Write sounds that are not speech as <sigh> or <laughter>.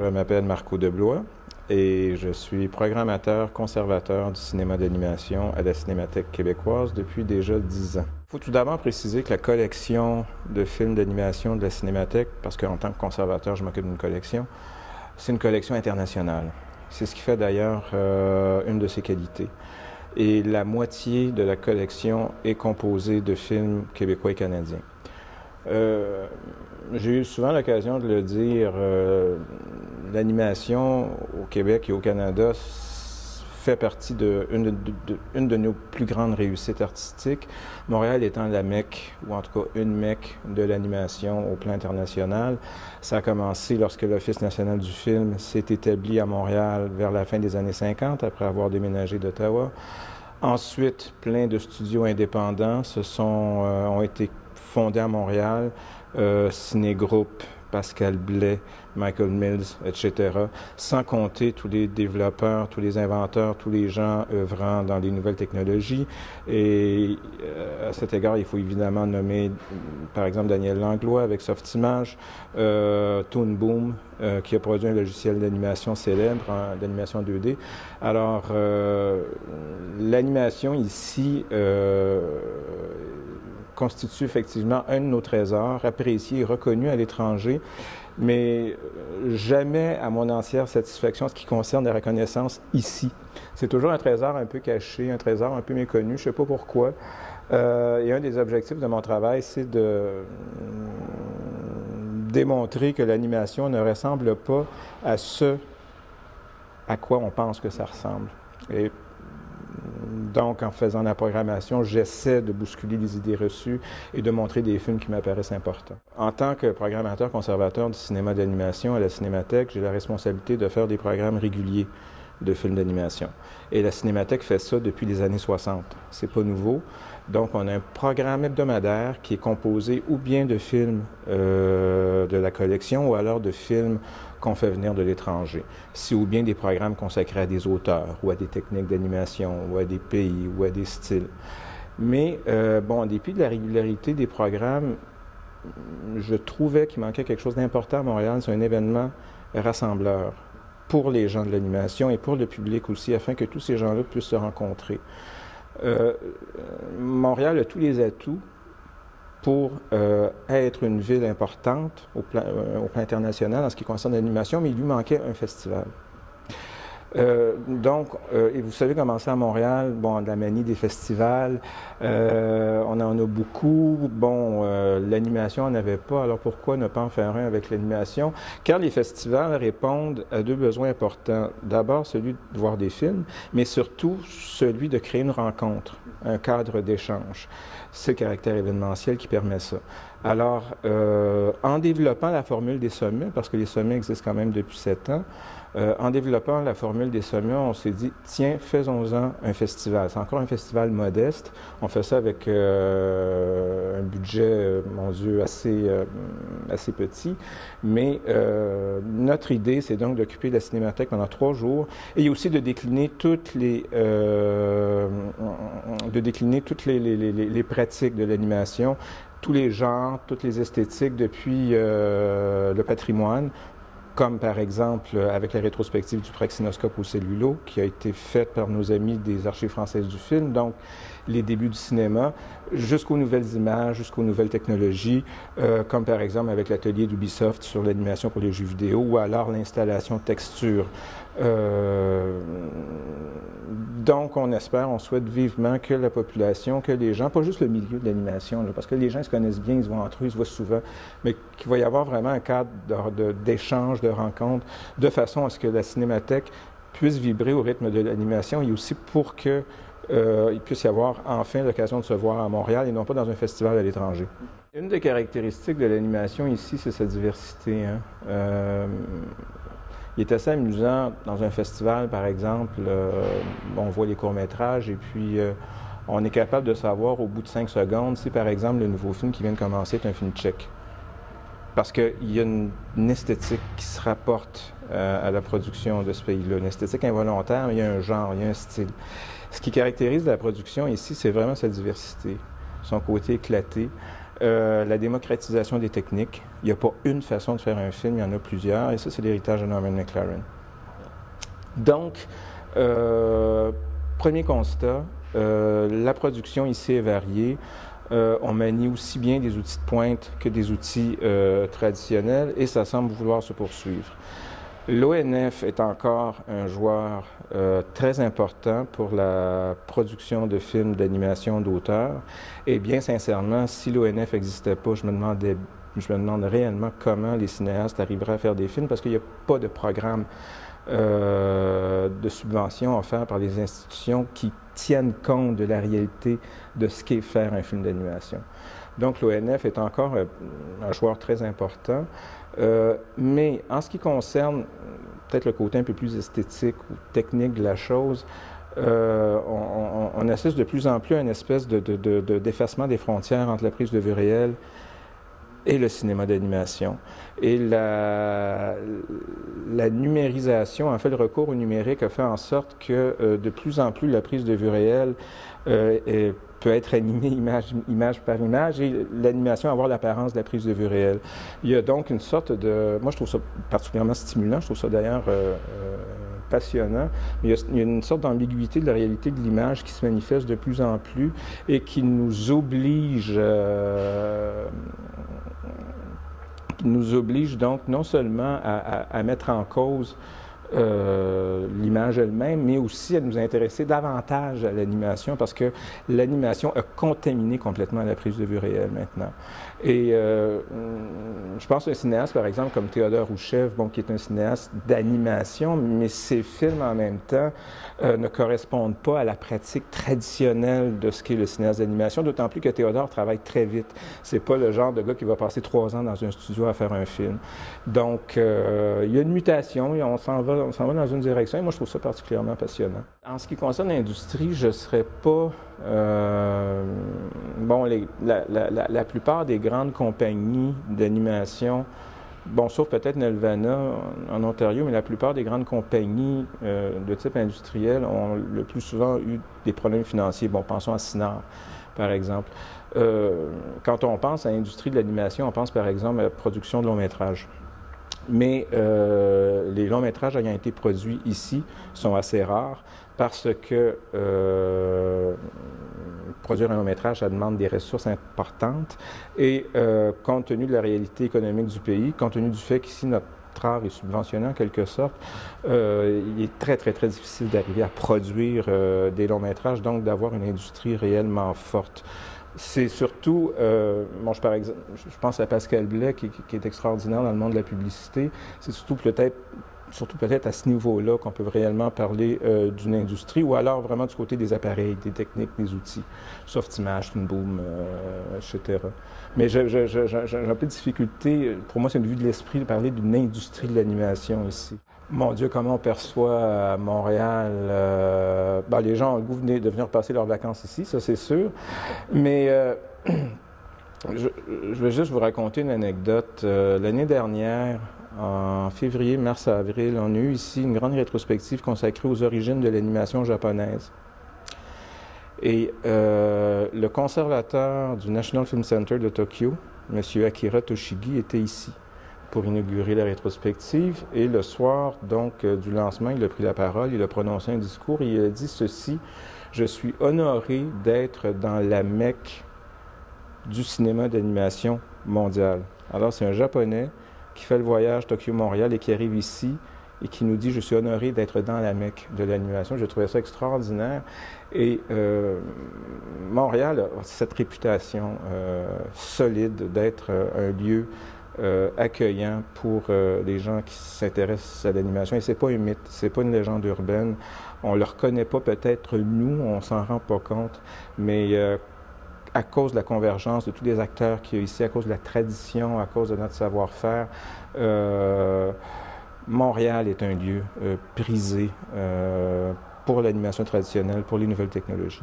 Je m'appelle Marco Deblois et je suis programmateur conservateur du cinéma d'animation à la Cinémathèque québécoise depuis déjà dix ans. Il faut tout d'abord préciser que la collection de films d'animation de la Cinémathèque, parce qu'en tant que conservateur, je m'occupe d'une collection, c'est une collection internationale. C'est ce qui fait d'ailleurs euh, une de ses qualités. Et la moitié de la collection est composée de films québécois et canadiens. Euh, j'ai eu souvent l'occasion de le dire, euh, l'animation au Québec et au Canada fait partie de, une de nos plus grandes réussites artistiques. Montréal étant la mecque, ou en tout cas une mecque de l'animation au plan international. Ça a commencé lorsque l'Office national du film s'est établi à Montréal vers la fin des années 50, après avoir déménagé d'Ottawa. Ensuite, plein de studios indépendants se sont, euh, ont été fondés à Montréal, euh, Pascal Blais, Michael Mills, etc., sans compter tous les développeurs, tous les inventeurs, tous les gens œuvrant dans les nouvelles technologies. Et euh, à cet égard, il faut évidemment nommer, par exemple, Daniel Langlois avec Softimage, euh, Toon Boom, euh, qui a produit un logiciel d'animation célèbre, hein, d'animation 2D. Alors, euh, l'animation ici constitue effectivement un de nos trésors, apprécié et reconnu à l'étranger, mais euh, jamais à mon entière satisfaction en ce qui concerne la reconnaissance ici. C'est toujours un trésor un peu caché, un trésor un peu méconnu, je ne sais pas pourquoi. Euh, et un des objectifs de mon travail, c'est de euh, démontrer que l'animation ne ressemble pas à ce à quoi on pense que ça ressemble. Et donc, en faisant la programmation, j'essaie de bousculer les idées reçues et de montrer des films qui m'apparaissent importants. En tant que programmateur conservateur du cinéma d'animation à la Cinémathèque, j'ai la responsabilité de faire des programmes réguliers de films d'animation. Et la Cinémathèque fait ça depuis les années 60. C'est pas nouveau. Donc, on a un programme hebdomadaire qui est composé ou bien de films euh, de la collection ou alors de films qu'on fait venir de l'étranger. C'est ou bien des programmes consacrés à des auteurs ou à des techniques d'animation ou à des pays ou à des styles. Mais, euh, bon, en dépit de la régularité des programmes, je trouvais qu'il manquait quelque chose d'important à Montréal. C'est un événement rassembleur pour les gens de l'animation et pour le public aussi, afin que tous ces gens-là puissent se rencontrer. Euh, Montréal a tous les atouts pour euh, être une ville importante euh, au plan, international en ce qui concerne l'animation, mais il lui manquait un festival. Euh, donc, euh, vous savez comment c'est à Montréal, bon, la manie des festivals, euh, on en a beaucoup. Bon, l'animation on n'avait pas, alors pourquoi ne pas en faire un avec l'animation? Car les festivals répondent à deux besoins importants. D'abord, celui de voir des films, mais surtout celui de créer une rencontre, un cadre d'échange. C'est le caractère événementiel qui permet ça. Alors, en développant la formule des sommets, parce que les sommets existent quand même depuis sept ans, euh, en développant la formule des sommets, on s'est dit, tiens, faisons-en un festival. C'est encore un festival modeste. On fait ça avec euh, un budget, euh, mon Dieu, assez, assez petit. Mais notre idée, c'est donc d'occuper la cinémathèque pendant trois jours et aussi de décliner toutes les, de décliner toutes les, pratiques de l'animation tous les genres, toutes les esthétiques depuis le patrimoine comme par exemple avec la rétrospective du praxinoscope au cellulo, qui a été faite par nos amis des archives françaises du film, donc les débuts du cinéma, jusqu'aux nouvelles images, jusqu'aux nouvelles technologies, euh, comme par exemple avec l'atelier d'Ubisoft sur l'animation pour les jeux vidéo, ou alors l'installation. Euh, donc, on espère, on souhaite vivement que la population, que les gens, pas juste le milieu de l'animation, parce que les gens se connaissent bien, ils se voient entre eux, ils se voient souvent, mais qu'il va y avoir vraiment un cadre d'échange, de, de, de rencontre, de façon à ce que la cinémathèque puisse vibrer au rythme de l'animation et aussi pour que euh, il puisse y avoir enfin l'occasion de se voir à Montréal et non pas dans un festival à l'étranger. Une des caractéristiques de l'animation ici, c'est sa diversité. Hein. Euh, il est assez amusant dans un festival, par exemple, euh, on voit les courts-métrages et puis euh, on est capable de savoir au bout de cinq secondes si, par exemple, le nouveau film qui vient de commencer est un film tchèque. Parce qu'il y a une, esthétique qui se rapporte euh, à la production de ce pays-là, une esthétique involontaire, mais il y a un genre, il y a un style. Ce qui caractérise la production ici, c'est vraiment sa diversité, son côté éclaté. La démocratisation des techniques. Il n'y a pas une façon de faire un film, il y en a plusieurs, et ça, c'est l'héritage de Norman McLaren. Donc, premier constat, la production ici est variée. on manie aussi bien des outils de pointe que des outils traditionnels et ça semble vouloir se poursuivre. L'ONF est encore un joueur euh, très important pour la production de films d'animation d'auteur. Et bien sincèrement, si l'ONF n'existait pas, je me, demandais, demande réellement comment les cinéastes arriveraient à faire des films parce qu'il n'y a pas de programme euh, de subvention offert par les institutions qui tiennent compte de la réalité de ce qu'est faire un film d'animation. Donc l'ONF est encore euh, un joueur très important. Euh, mais en ce qui concerne peut-être le côté un peu plus esthétique ou technique de la chose, euh, on, assiste de plus en plus à une espèce de, d'effacement des frontières entre la prise de vue réelle et le cinéma d'animation. Et la, numérisation, en fait, le recours au numérique a fait en sorte que euh, de plus en plus la prise de vue réelle est peut être animé image, par image et l'animation avoir l'apparence de la prise de vue réelle. Il y a donc une sorte de... Moi, je trouve ça particulièrement stimulant, je trouve ça d'ailleurs euh, euh, passionnant, mais il y, a, une sorte d'ambiguïté de la réalité de l'image qui se manifeste de plus en plus et qui nous oblige... Euh, nous oblige donc non seulement à, à mettre en cause euh, l'image elle-même, mais aussi à nous intéresser davantage à l'animation parce que l'animation a contaminé complètement la prise de vue réelle maintenant. Et euh, je pense à un cinéaste, par exemple, comme Théodore Rouchev, bon, qui est un cinéaste d'animation, mais ses films en même temps euh, ne correspondent pas à la pratique traditionnelle de ce qu'est le cinéaste d'animation, d'autant plus que Théodore travaille très vite. C'est pas le genre de gars qui va passer trois ans dans un studio à faire un film. Donc, il y a une mutation et on s'en va on s'en va dans une direction et moi, je trouve ça particulièrement passionnant. En ce qui concerne l'industrie, je ne serais pas... Euh, bon, la, plupart des grandes compagnies d'animation, bon, sauf peut-être Nelvana en Ontario, mais la plupart des grandes compagnies euh, de type industriel ont le plus souvent eu des problèmes financiers. Bon, pensons à Sinar, par exemple. Euh, quand on pense à l'industrie de l'animation, on pense par exemple à la production de long métrage. Mais euh, les longs métrages ayant été produits ici sont assez rares parce que euh, produire un long métrage, ça demande des ressources importantes. Et euh, compte tenu de la réalité économique du pays, compte tenu du fait qu'ici notre art est subventionné en quelque sorte, il est très, très, très difficile d'arriver à produire des longs métrages, donc d'avoir une industrie réellement forte c'est surtout, euh, je, pense à Pascal Blais, qui, est extraordinaire dans le monde de la publicité. C'est surtout peut-être surtout peut-être à ce niveau-là qu'on peut réellement parler euh, d'une industrie, ou alors vraiment du côté des appareils, des techniques, des outils, Softimage, Toonboom, euh, etc. Mais j'ai un peu de difficulté, pour moi c'est une vue de l'esprit de parler d'une industrie de l'animation ici. Mon Dieu, comment on perçoit à Montréal. Euh, ben, les gens ont le goût de venir passer leurs vacances ici, ça c'est sûr. Mais euh, <clears throat> je, vais juste vous raconter une anecdote. Euh, l'année dernière, en février, mars, avril, on a eu ici une grande rétrospective consacrée aux origines de l'animation japonaise. Et le conservateur du National Film Center de Tokyo, M. Akira Toshigi, était ici pour inaugurer la rétrospective. Et le soir, donc, euh, du lancement, il a pris la parole, il a prononcé un discours et il a dit ceci Je suis honoré d'être dans la Mecque du cinéma d'animation mondial. Alors, c'est un Japonais qui fait le voyage Tokyo-Montréal et qui arrive ici et qui nous dit Je suis honoré d'être dans la Mecque de l'animation. J'ai trouvé ça extraordinaire. Et euh, Montréal a cette réputation euh, solide d'être un lieu euh, accueillant pour euh, les gens qui s'intéressent à l'animation. Et c'est pas un mythe, c'est pas une légende urbaine. On le reconnaît pas peut-être nous, on s'en rend pas compte, mais euh, à cause de la convergence de tous les acteurs qu'il y ici, à cause de la tradition, à cause de notre savoir-faire, Montréal est un lieu prisé pour l'animation traditionnelle, pour les nouvelles technologies.